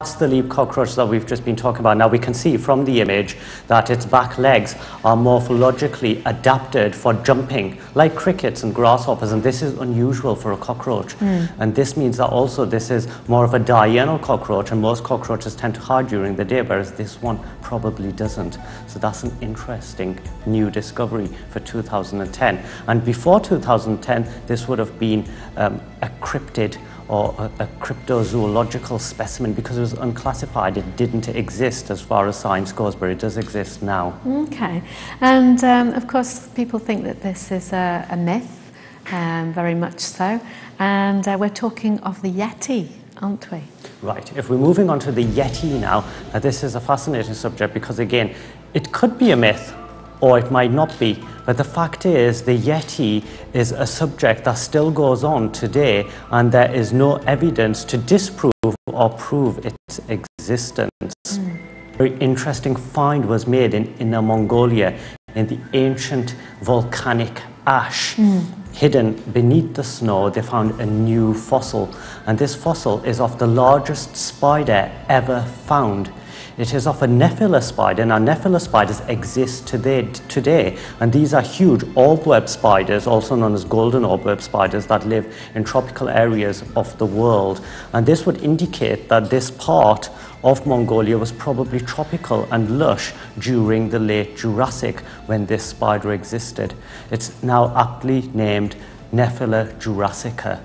That's the leap cockroach that we've just been talking about. Now we can see from the image that its back legs are morphologically adapted for jumping, like crickets and grasshoppers, and this is unusual for a cockroach. Mm. And this means that also this is more of a diurnal cockroach, and most cockroaches tend to hide during the day, whereas this one probably doesn't. So that's an interesting new discovery for 2010. And before 2010, this would have been um, a cryptid or a, a, cryptozoological specimen because it was unclassified. It didn't exist as far as science goes, but it does exist now. Okay. And um, of course, people think that this is a, a myth, um, very much so. And uh, we're talking of the Yeti, aren't we? Right. If we're moving on to the Yeti now, uh, this is a fascinating subject because, again, it could be a myth or it might not be. But the fact is, the Yeti is a subject that still goes on today, and there is no evidence to disprove or prove its existence. Mm. A very interesting find was made in Inner Mongolia in the ancient volcanic ash. Mm. Hidden beneath the snow, they found a new fossil, and this fossil is of the largest spider ever found it is of a Nephila spider. Now, Nephila spiders exist today, today, and these are huge orb-web spiders, also known as golden orb-web spiders, that live in tropical areas of the world. And this would indicate that this part of Mongolia was probably tropical and lush during the late Jurassic when this spider existed. It's now aptly named Nephila jurassica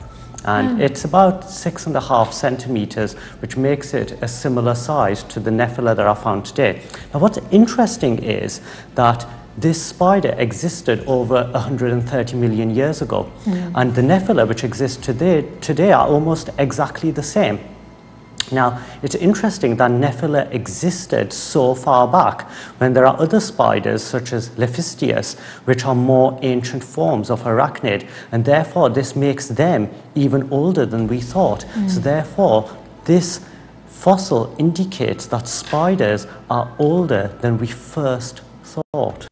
and mm. it's about six and a half centimeters, which makes it a similar size to the Nephila that are found today. Now, what's interesting is that this spider existed over 130 million years ago, mm. and the Nephila, which exist today, today, are almost exactly the same. Now, it's interesting that Nephila existed so far back when there are other spiders, such as Liphistius, which are more ancient forms of arachnid, and therefore this makes them even older than we thought. Mm. So, therefore, this fossil indicates that spiders are older than we first thought.